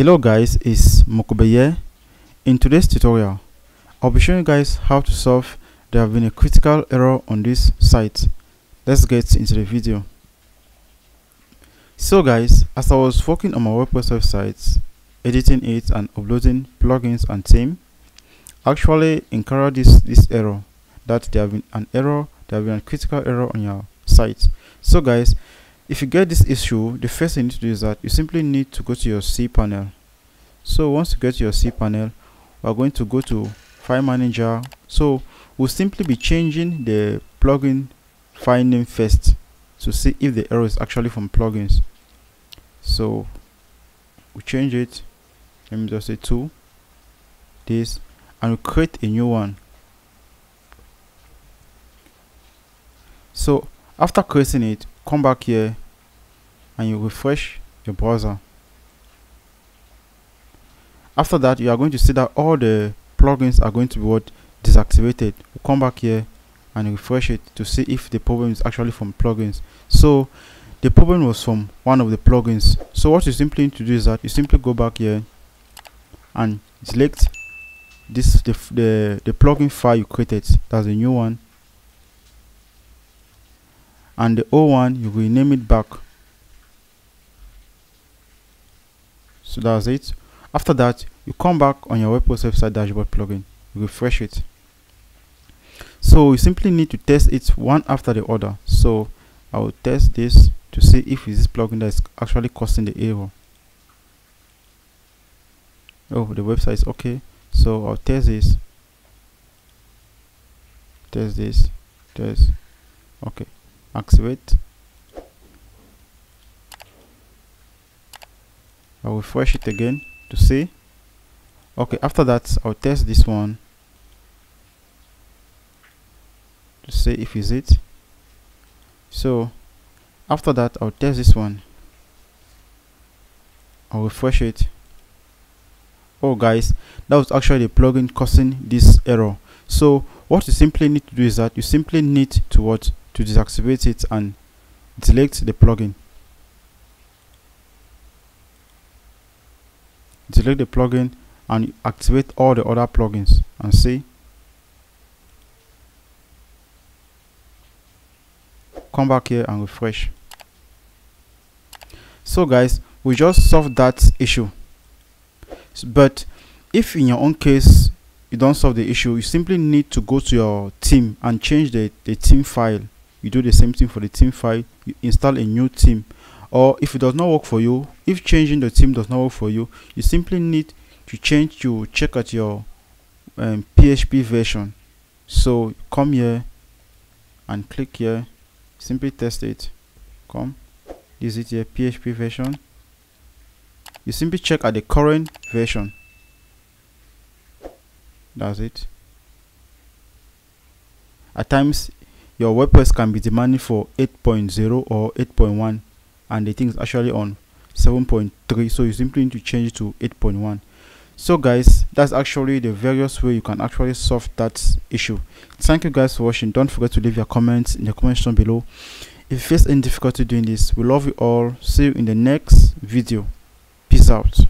Hello guys, it's Mokube In today's tutorial, I'll be showing you guys how to solve there have been a critical error on this site. Let's get into the video. So guys, as I was working on my WordPress website, editing it and uploading plugins and theme, actually encountered this, this error that there have been an error, there have been a critical error on your site. So guys, if you get this issue the first thing you need to do is that you simply need to go to your cPanel so once you get to your cPanel we're going to go to file manager. So we'll simply be changing the plugin file name first to see if the error is actually from plugins. So we change it. Let me just say two this and we create a new one. So after creating it come back here and you refresh your browser. After that you are going to see that all the plugins are going to be what? Deactivated. We'll come back here and refresh it to see if the problem is actually from plugins. So the problem was from one of the plugins. So what you simply need to do is that you simply go back here and select this the, the the plugin file you created. That's a new one. And the old one you rename it back so that's it. After that you come back on your WordPress website dashboard plugin. You refresh it. So you simply need to test it one after the other. So I will test this to see if this plugin that is actually causing the error. Oh the website is okay. So I'll test this. Test this. Test. Okay. Activate I'll refresh it again to see. Okay after that I'll test this one to see if is it. So after that I'll test this one. I'll refresh it. Oh guys that was actually the plugin causing this error. So what you simply need to do is that you simply need to what? To deactivate it and delete the plugin delete the plugin and activate all the other plugins and see. Come back here and refresh. So guys we just solved that issue. But if in your own case you don't solve the issue you simply need to go to your theme and change the, the theme file. You do the same thing for the theme file. You install a new theme or if it does not work for you if changing the theme does not work for you you simply need to change to check out your um, php version. So come here and click here. Simply test it. Come. Is it your php version. You simply check at the current version. That's it. At times your WordPress can be demanding for 8.0 or 8.1 and the thing is actually on 7.3 so you simply need to change it to 8.1 so guys that's actually the various way you can actually solve that issue. Thank you guys for watching. Don't forget to leave your comments in the comment section below. If you face any difficulty doing this we love you all. See you in the next video. Peace out